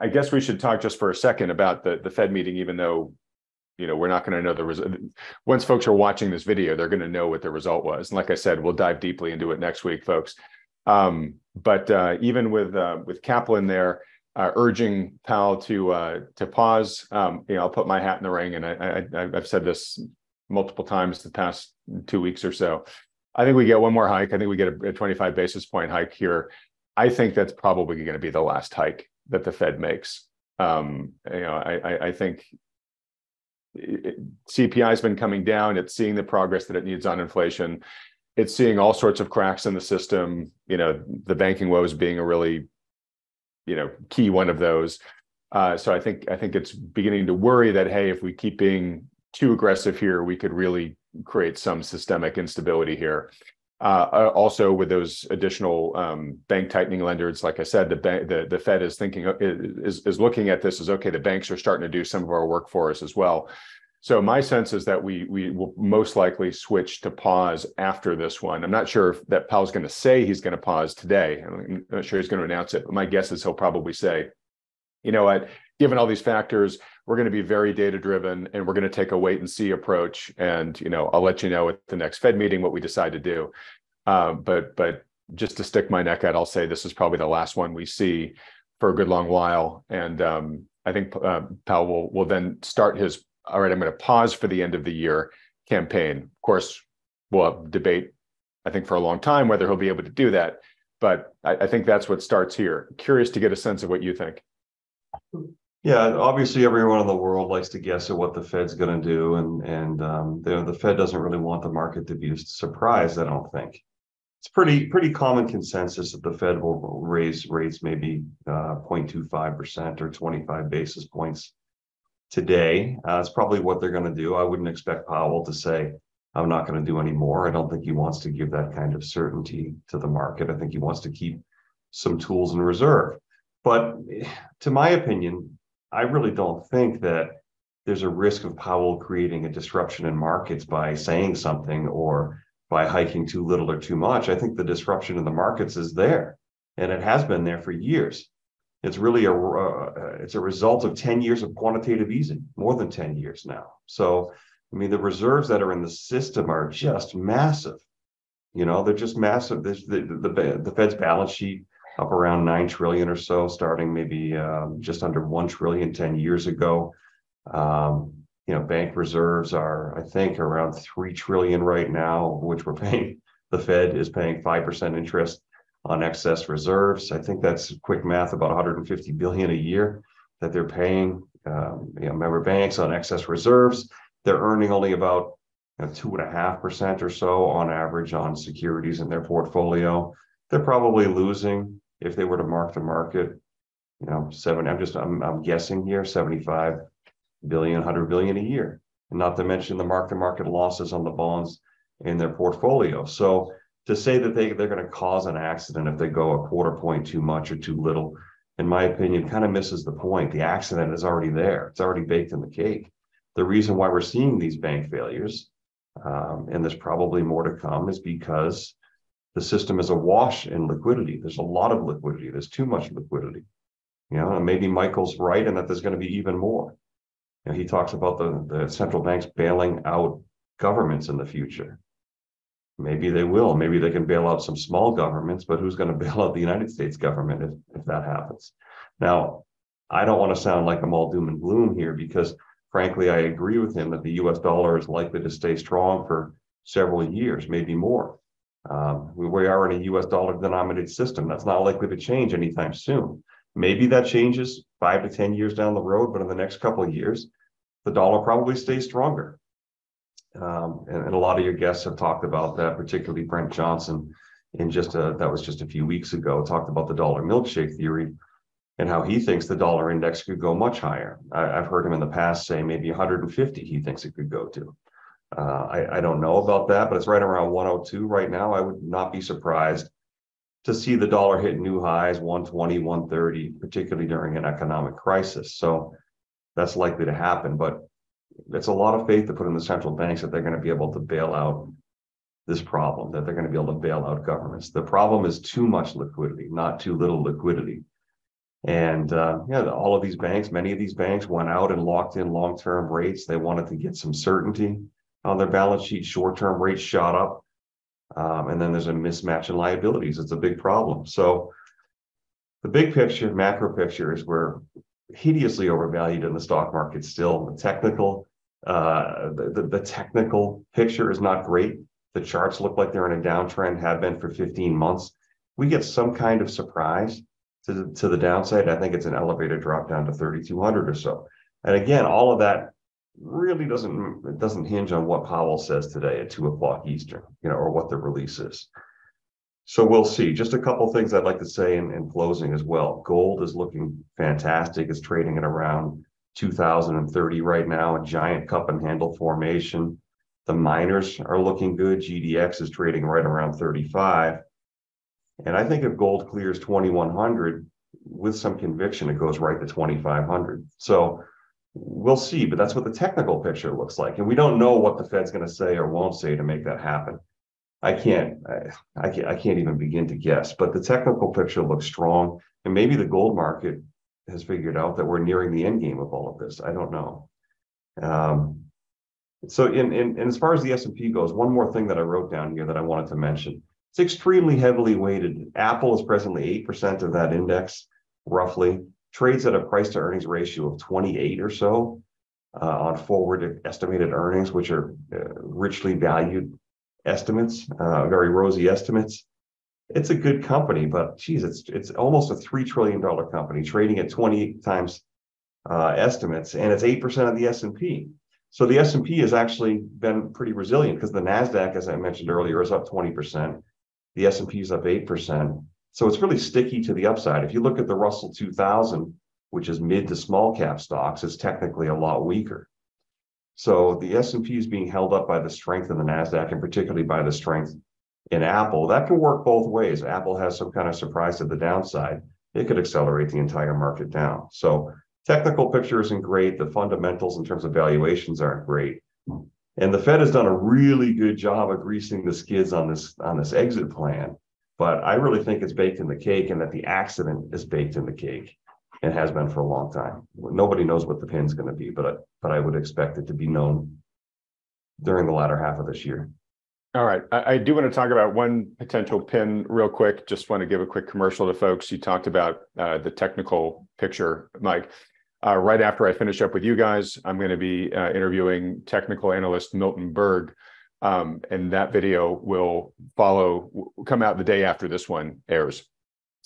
I guess we should talk just for a second about the the Fed meeting, even though you know we're not going to know the result once folks are watching this video they're going to know what the result was and like i said we'll dive deeply into it next week folks um, but uh, even with uh, with kaplan there uh, urging Powell to uh, to pause. Um, you know, I'll put my hat in the ring, and I, I, I've said this multiple times the past two weeks or so. I think we get one more hike. I think we get a, a 25 basis point hike here. I think that's probably going to be the last hike that the Fed makes. Um, you know, I, I, I think CPI has been coming down. It's seeing the progress that it needs on inflation. It's seeing all sorts of cracks in the system. You know, the banking woes being a really, you know, key one of those. Uh, so I think I think it's beginning to worry that hey, if we keep being too aggressive here, we could really create some systemic instability here. Uh, uh, also, with those additional um, bank tightening lenders, like I said, the, bank, the the Fed is thinking uh, is is looking at this as okay. The banks are starting to do some of our work for us as well. So my sense is that we we will most likely switch to pause after this one. I'm not sure if that Powell's going to say he's going to pause today. I'm not sure he's going to announce it, but my guess is he'll probably say, you know what, given all these factors, we're going to be very data driven and we're going to take a wait and see approach. And you know, I'll let you know at the next Fed meeting what we decide to do. Uh, but but just to stick my neck out, I'll say this is probably the last one we see for a good long while. And um, I think uh, Powell will, will then start his. All right, I'm going to pause for the end of the year campaign. Of course, we'll debate. I think for a long time whether he'll be able to do that. But I, I think that's what starts here. Curious to get a sense of what you think. Yeah, obviously everyone in the world likes to guess at what the Fed's going to do, and and um, the, the Fed doesn't really want the market to be surprised. I don't think it's pretty pretty common consensus that the Fed will raise rates maybe uh, 0.25 percent or 25 basis points today. Uh, it's probably what they're going to do. I wouldn't expect Powell to say I'm not going to do any more. I don't think he wants to give that kind of certainty to the market. I think he wants to keep some tools in reserve. But to my opinion, I really don't think that there's a risk of Powell creating a disruption in markets by saying something or by hiking too little or too much. I think the disruption in the markets is there, and it has been there for years. It's really a uh, it's a result of 10 years of quantitative easing, more than 10 years now. So, I mean, the reserves that are in the system are just massive. You know, they're just massive. the, the, the Fed's balance sheet up around 9 trillion or so, starting maybe um, just under 1 trillion 10 years ago. Um, you know, bank reserves are, I think, around 3 trillion right now, which we're paying. The Fed is paying 5% interest on excess reserves. I think that's quick math, about 150 billion a year that they're paying um, you know, member banks on excess reserves. They're earning only about two and a half percent or so on average on securities in their portfolio. They're probably losing if they were to mark the market, you know, seven, I'm just, I'm, I'm guessing here, 75 billion, 100 billion a year. And not to mention the mark to market losses on the bonds in their portfolio. So to say that they, they're going to cause an accident if they go a quarter point too much or too little, in my opinion, kind of misses the point. The accident is already there. It's already baked in the cake. The reason why we're seeing these bank failures, um, and there's probably more to come, is because the system is awash in liquidity. There's a lot of liquidity. There's too much liquidity. You know, and maybe Michael's right in that there's going to be even more. You know, he talks about the, the central banks bailing out governments in the future. Maybe they will. Maybe they can bail out some small governments, but who's going to bail out the United States government if, if that happens? Now, I don't want to sound like I'm all doom and gloom here because, frankly, I agree with him that the US dollar is likely to stay strong for several years, maybe more. Um, we, we are in a US dollar denominated system. That's not likely to change anytime soon. Maybe that changes five to 10 years down the road, but in the next couple of years, the dollar probably stays stronger. Um, and, and, a lot of your guests have talked about that, particularly Brent Johnson, in just a, that was just a few weeks ago, talked about the dollar milkshake theory and how he thinks the dollar index could go much higher. I, have heard him in the past say maybe 150 he thinks it could go to. Uh, I, I don't know about that, but it's right around 102 right now. I would not be surprised to see the dollar hit new highs 120, 130, particularly during an economic crisis. So that's likely to happen. But it's a lot of faith to put in the central banks that they're going to be able to bail out this problem, that they're going to be able to bail out governments. The problem is too much liquidity, not too little liquidity. And uh, yeah, all of these banks, many of these banks went out and locked in long term rates. They wanted to get some certainty on their balance sheet. Short-term rates shot up. Um, and then there's a mismatch in liabilities. It's a big problem. So the big picture, macro picture is we're hideously overvalued in the stock market still. The technical, uh, the, the, the technical picture is not great. The charts look like they're in a downtrend, have been for 15 months. We get some kind of surprise to the, to the downside. I think it's an elevated drop down to 3,200 or so. And again, all of that really doesn't it doesn't hinge on what Powell says today at two o'clock Eastern, you know, or what the release is. So we'll see. Just a couple things I'd like to say in, in closing as well. Gold is looking fantastic. It's trading at around 2030 right now, a giant cup and handle formation. The miners are looking good. GDX is trading right around 35. And I think if gold clears 2100 with some conviction, it goes right to 2500. So we'll see, but that's what the technical picture looks like. And we don't know what the Fed's going to say or won't say to make that happen. I can't, I, I, can't, I can't even begin to guess, but the technical picture looks strong. And maybe the gold market has figured out that we're nearing the end game of all of this. I don't know. Um, so in, in, as far as the S&P goes, one more thing that I wrote down here that I wanted to mention. It's extremely heavily weighted. Apple is presently 8% of that index, roughly trades at a price to earnings ratio of 28 or so uh, on forward estimated earnings, which are uh, richly valued estimates, uh, very rosy estimates. It's a good company, but geez, it's it's almost a three trillion dollar company trading at 28 times uh, estimates, and it's eight percent of the S and P. So the S and P has actually been pretty resilient because the Nasdaq, as I mentioned earlier, is up 20 percent. The S and P is up eight percent. So it's really sticky to the upside. If you look at the Russell 2000, which is mid to small cap stocks, it's technically a lot weaker. So the S&P is being held up by the strength of the Nasdaq and particularly by the strength in Apple. That can work both ways. Apple has some kind of surprise to the downside. It could accelerate the entire market down. So technical picture isn't great. The fundamentals in terms of valuations aren't great. And the Fed has done a really good job of greasing the skids on this on this exit plan. But I really think it's baked in the cake and that the accident is baked in the cake and has been for a long time. Nobody knows what the pin's going to be, but I, but I would expect it to be known during the latter half of this year. All right. I, I, do want to talk about one potential pin real quick. Just want to give a quick commercial to folks. You talked about uh, the technical picture, Mike. Uh, right after I finish up with you guys, I'm going to be uh, interviewing technical analyst Milton Berg um, and that video will follow, come out the day after this one airs.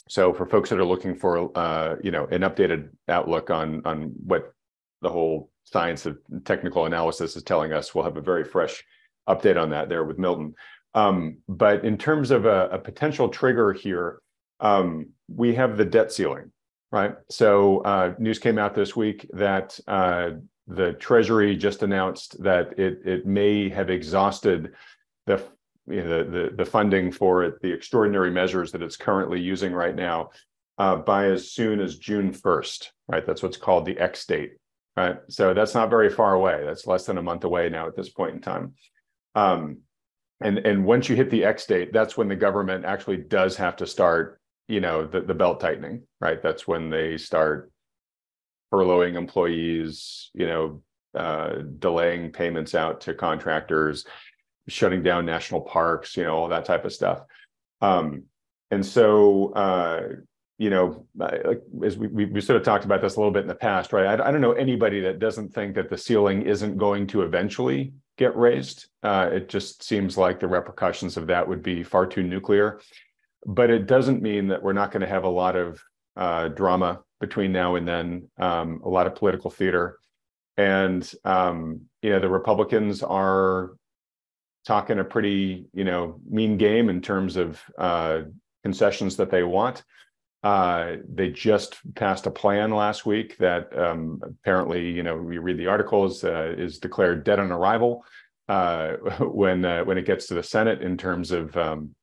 So for folks that are looking for, uh, you know, an updated outlook on on what the whole science of technical analysis is telling us, we'll have a very fresh update on that there with Milton. Um, but in terms of a, a potential trigger here, um, we have the debt ceiling, right? So uh, news came out this week that uh, the Treasury just announced that it it may have exhausted the you know, the, the funding for it, the extraordinary measures that it's currently using right now uh, by as soon as June 1st, right? That's what's called the X date, right? So that's not very far away. That's less than a month away now at this point in time. Um, and, and once you hit the X date, that's when the government actually does have to start, you know, the, the belt tightening, right? That's when they start furloughing employees, you know, uh, delaying payments out to contractors, shutting down national parks, you know, all that type of stuff. Um, and so, uh, you know, like as we, we, sort of talked about this a little bit in the past, right? I, I, don't know anybody that doesn't think that the ceiling isn't going to eventually get raised. Uh, it just seems like the repercussions of that would be far too nuclear. But it doesn't mean that we're not going to have a lot of uh, drama between now and then, um, a lot of political theater. And, um, you know, the Republicans are talking a pretty, you know, mean game in terms of uh, concessions that they want. Uh, they just passed a plan last week that um, apparently, you know, we read the articles, uh, is declared dead on arrival uh, when uh, when it gets to the Senate in terms of um,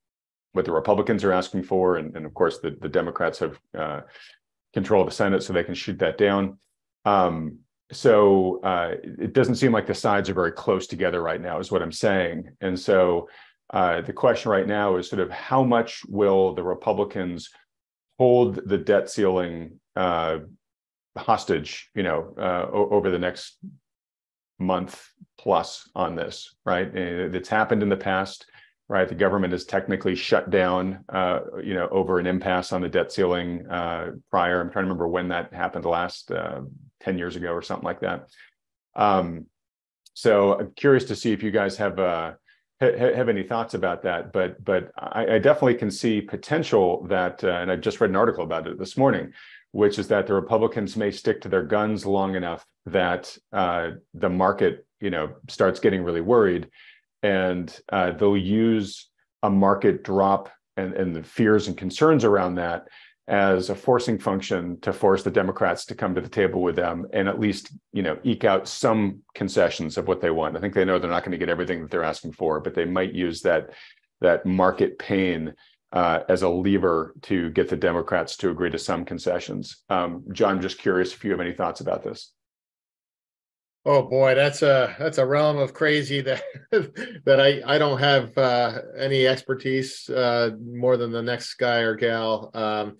what the Republicans are asking for, and, and of course the, the Democrats have uh, control of the Senate, so they can shoot that down. Um, so uh, it doesn't seem like the sides are very close together right now, is what I'm saying. And so uh, the question right now is sort of how much will the Republicans hold the debt ceiling uh, hostage, you know, uh, over the next month plus on this, right? It's happened in the past right? The government is technically shut down, uh, you know, over an impasse on the debt ceiling uh, prior. I'm trying to remember when that happened last, uh, 10 years ago or something like that. Um, so I'm curious to see if you guys have uh, ha- have any thoughts about that. But but I, I definitely can see potential that, uh, and I just read an article about it this morning, which is that the Republicans may stick to their guns long enough that uh, the market, you know, starts getting really worried, and uh, they'll use a market drop and, and the fears and concerns around that as a forcing function to force the Democrats to come to the table with them and at least, you know, eke out some concessions of what they want. I think they know they're not going to get everything that they're asking for, but they might use that that market pain uh, as a lever to get the Democrats to agree to some concessions. Um, John, I'm just curious if you have any thoughts about this. Oh boy, that's a that's a realm of crazy that that I I don't have uh, any expertise uh, more than the next guy or gal. Um,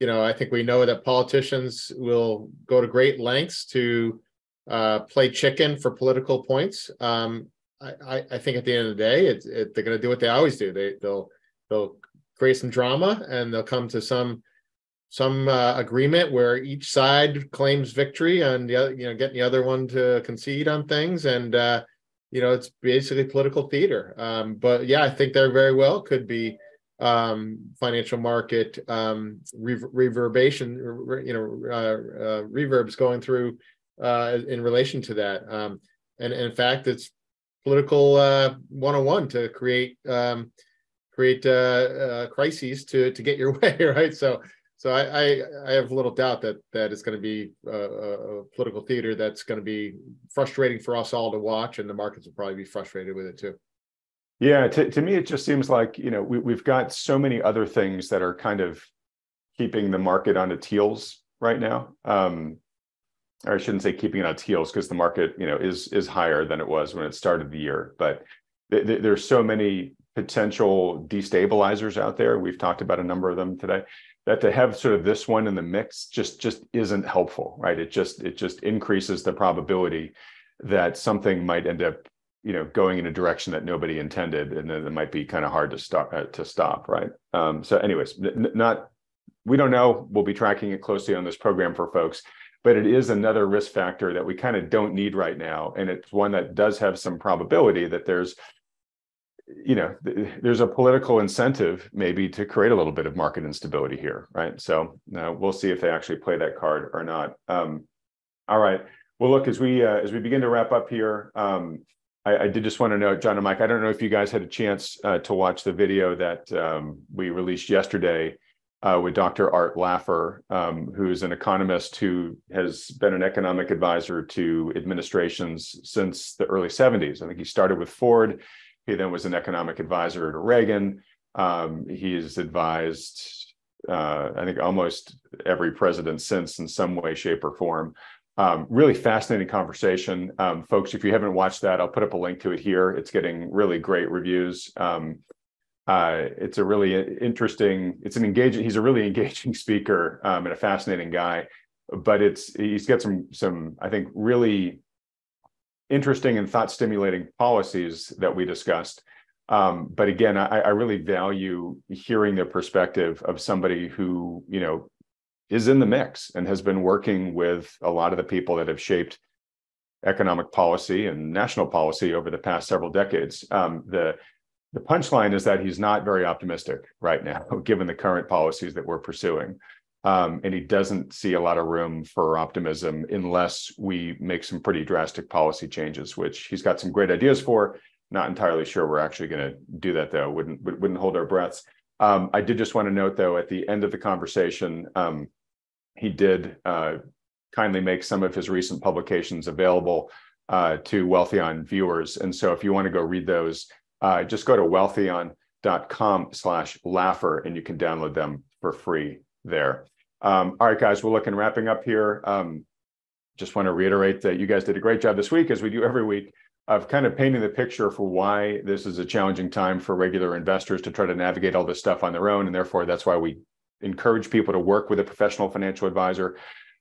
you know, I think we know that politicians will go to great lengths to uh, play chicken for political points. Um, I, I think at the end of the day, it, it, they're going to do what they always do. They they'll they'll create some drama and they'll come to some some uh, agreement where each side claims victory and the other, you know, getting the other one to concede on things, and uh, you know, it's basically political theater. Um, but yeah, I think there very well could be um, financial market um, reverberation, you know, uh, uh, reverbs going through uh, in relation to that. Um, and, and, in fact, it's political uh, 101 to create um, create uh, uh, crises to to get your way, right? So so I, I, I have little doubt that that it's going to be a, a, political theater that's going to be frustrating for us all to watch, and the markets will probably be frustrated with it too. Yeah, to, to me, it just seems like you know we, we've got so many other things that are kind of keeping the market on its heels right now. Um, or I shouldn't say keeping it on its heels because the market you know is is higher than it was when it started the year, but th- th- there's so many potential destabilizers out there. We've talked about a number of them today that to have sort of this one in the mix just just isn't helpful right? It just it just increases the probability that something might end up you know going in a direction that nobody intended and then it might be kind of hard to stop uh, to stop right? Um, so anyways n- not we don't know. We'll be tracking it closely on this program for folks but it is another risk factor that we kind of don't need right now and it's one that does have some probability that there's you know, there's a political incentive maybe to create a little bit of market instability here, right? So uh, we'll see if they actually play that card or not. Um, all right. Well, look as we uh, as we begin to wrap up here, um, I, I, did just want to note, John and Mike. I don't know if you guys had a chance uh, to watch the video that um, we released yesterday uh, with Dr. Art Laffer, um, who's an economist who has been an economic advisor to administrations since the early 70s. I think he started with Ford he then was an economic advisor to Reagan. Um, he's advised, uh, I think, almost every president since in some way, shape, or form. Um, really fascinating conversation. Um, folks, if you haven't watched that, I'll put up a link to it here. It's getting really great reviews. Um, uh, it's a really interesting, it's an engaging, he's a really engaging speaker um, and a fascinating guy. But it's he's got some some I think really interesting and thought stimulating policies that we discussed. Um, but again, I, I, really value hearing the perspective of somebody who, you know, is in the mix and has been working with a lot of the people that have shaped economic policy and national policy over the past several decades. Um, the the punchline is that he's not very optimistic right now, given the current policies that we're pursuing. Um, and he doesn't see a lot of room for optimism unless we make some pretty drastic policy changes, which he's got some great ideas for. Not entirely sure we're actually going to do that though. Wouldn't wouldn't hold our breaths. Um, I did just want to note though at the end of the conversation, um, he did uh, kindly make some of his recent publications available uh, to Wealthion viewers. And so if you want to go read those, uh, just go to wealthion.com slash laffer and you can download them for free there. Um, all right, guys, we're looking wrapping up here. Um, just want to reiterate that you guys did a great job this week, as we do every week, of kind of painting the picture for why this is a challenging time for regular investors to try to navigate all this stuff on their own. And therefore, that's why we encourage people to work with a professional financial advisor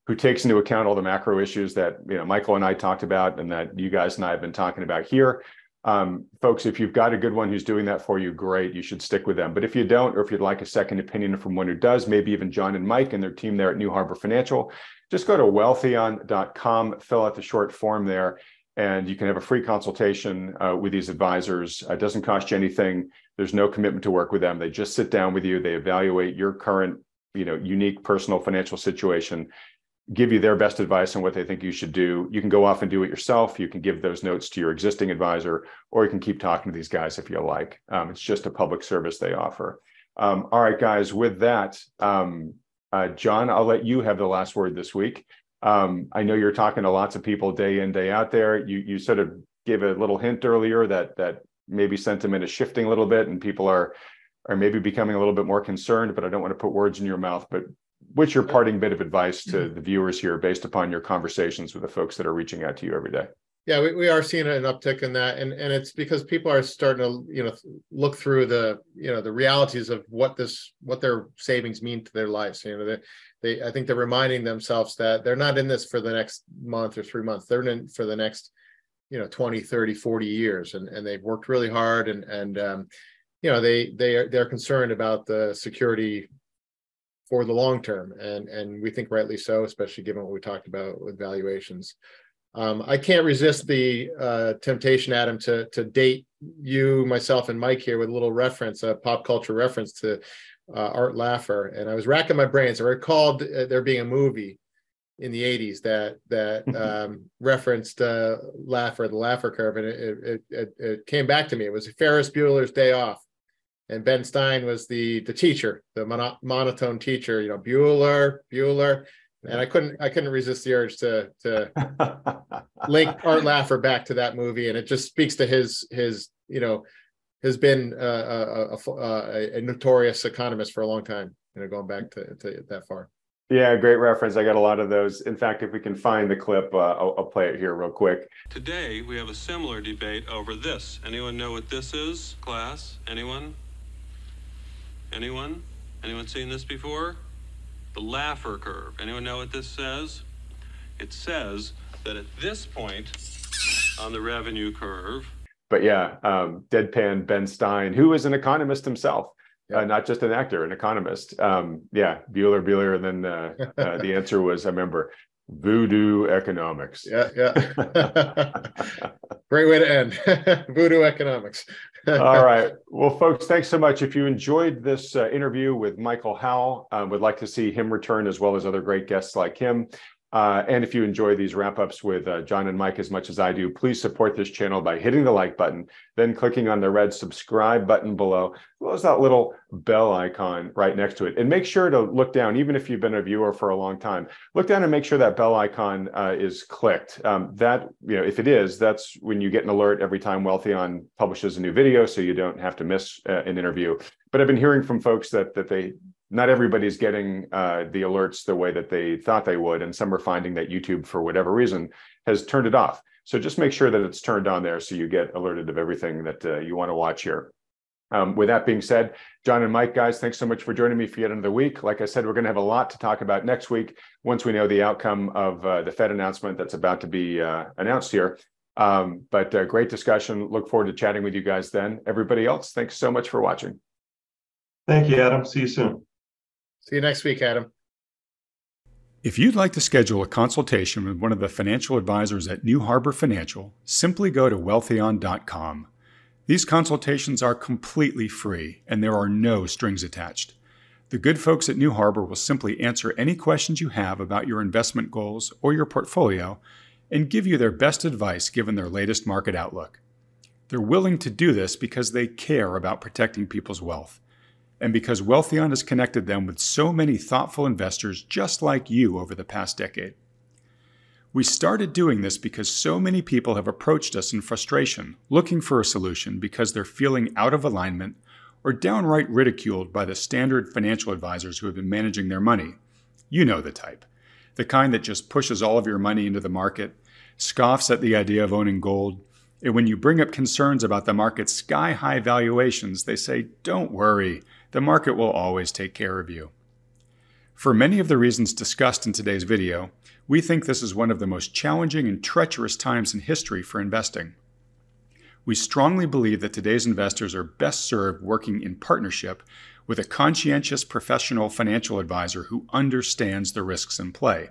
who takes into account all the macro issues that you know Michael and I talked about and that you guys and I have been talking about here. Um, folks, if you've got a good one who's doing that for you, great. You should stick with them. But if you don't, or if you'd like a second opinion from one who does, maybe even John and Mike and their team there at New Harbor Financial, just go to wealthion.com, fill out the short form there, and you can have a free consultation uh, with these advisors. It doesn't cost you anything. There's no commitment to work with them. They just sit down with you. They evaluate your current, you know, unique personal financial situation, give you their best advice on what they think you should do. You can go off and do it yourself. You can give those notes to your existing advisor, or you can keep talking to these guys if you like. Um, it's just a public service they offer. Um, all right, guys. With that, um, uh, John, I'll let you have the last word this week. Um, I know you're talking to lots of people day in day out there. You you sort of gave a little hint earlier that that maybe sentiment is shifting a little bit, and people are are maybe becoming a little bit more concerned. But I don't want to put words in your mouth. But what's your parting bit of advice to mm-hmm. the viewers here based upon your conversations with the folks that are reaching out to you every day? Yeah, we, we are seeing an uptick in that, and and it's because people are starting to you know look through the you know the realities of what this what their savings mean to their lives. You know, they, they I think they're reminding themselves that they're not in this for the next month or three months. They're in for the next you know 20, 30, 40 years, and and they've worked really hard, and and um, you know they they are they're concerned about the security for the long term, and and we think rightly so, especially given what we talked about with valuations. Um, I can't resist the uh, temptation, Adam, to to date you, myself, and Mike here with a little reference, a pop culture reference to uh, Art Laffer, and I was racking my brains. I recalled uh, there being a movie in the 80s that that um, referenced uh, Laffer, the Laffer curve, and it, it, it, it came back to me. It was Ferris Bueller's Day Off, and Ben Stein was the the teacher, the mono- monotone teacher. You know, Bueller, Bueller, and I couldn't I couldn't resist the urge to to link Art Laffer back to that movie, and it just speaks to his his you know has been a, a, a, a notorious economist for a long time. You know, going back to, to that far. Yeah, great reference. I got a lot of those. In fact, if we can find the clip, uh, I'll, I'll, play it here real quick. Today, we have a similar debate over this. Anyone know what this is, class? Anyone? Anyone? Anyone seen this before? the Laffer curve. Anyone know what this says? It says that at this point on the revenue curve. But yeah, um, deadpan Ben Stein, who is an economist himself, yeah. uh, not just an actor, an economist. Um, yeah, Bueller, Bueller. And then uh, uh, the answer was, I remember, voodoo economics. Yeah, yeah. Great way to end. voodoo economics. All right. Well, folks, thanks so much. If you enjoyed this uh, interview with Michael Howell, uh, would like to see him return as well as other great guests like him. Uh, and if you enjoy these wrap ups with uh, John and Mike as much as I do, please support this channel by hitting the like button, then clicking on the red subscribe button below, as well as that little bell icon right next to it. And make sure to look down, even if you've been a viewer for a long time, look down and make sure that bell icon uh, is clicked. Um, that, you know, if it is, that's when you get an alert every time Wealthion publishes a new video, so you don't have to miss uh, an interview. But I've been hearing from folks that that they not everybody's getting uh, the alerts the way that they thought they would, and some are finding that YouTube, for whatever reason, has turned it off. So just make sure that it's turned on there so you get alerted of everything that uh, you want to watch here. Um, with that being said, John and Mike, guys, thanks so much for joining me for yet another week. Like I said, we're going to have a lot to talk about next week once we know the outcome of uh, the Fed announcement that's about to be uh, announced here. Um, but uh, great discussion. Look forward to chatting with you guys then. Everybody else, thanks so much for watching. Thank you, Adam. See you soon. See you next week, Adam. If you'd like to schedule a consultation with one of the financial advisors at New Harbor Financial, simply go to wealthion.com. These consultations are completely free and there are no strings attached. The good folks at New Harbor will simply answer any questions you have about your investment goals or your portfolio and give you their best advice given their latest market outlook. They're willing to do this because they care about protecting people's wealth and because Wealthion has connected them with so many thoughtful investors just like you over the past decade. We started doing this because so many people have approached us in frustration, looking for a solution because they're feeling out of alignment or downright ridiculed by the standard financial advisors who have been managing their money. You know the type. The kind that just pushes all of your money into the market, scoffs at the idea of owning gold, and when you bring up concerns about the market's sky high valuations, they say, Don't worry, the market will always take care of you. For many of the reasons discussed in today's video, we think this is one of the most challenging and treacherous times in history for investing. We strongly believe that today's investors are best served working in partnership with a conscientious professional financial advisor who understands the risks in play.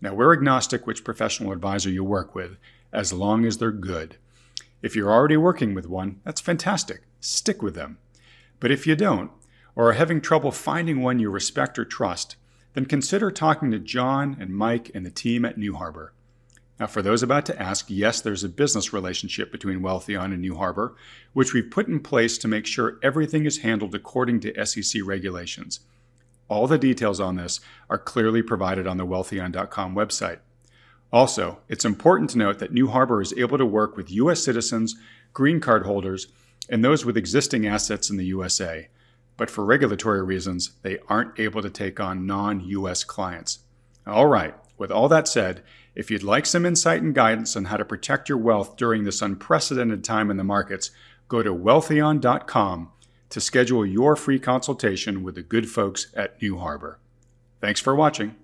Now, we're agnostic which professional advisor you work with, as long as they're good. If you're already working with one, that's fantastic. Stick with them. But if you don't, or are having trouble finding one you respect or trust, then consider talking to John and Mike and the team at New Harbor. Now, for those about to ask, yes, there's a business relationship between Wealthion and New Harbor, which we've put in place to make sure everything is handled according to SEC regulations. All the details on this are clearly provided on the wealthion.com website. Also, it's important to note that New Harbor is able to work with U.S. citizens, green card holders, and those with existing assets in the USA. But for regulatory reasons, they aren't able to take on non US clients. All right, with all that said, if you'd like some insight and guidance on how to protect your wealth during this unprecedented time in the markets, go to wealthion.com to schedule your free consultation with the good folks at New Harbor. Thanks for watching.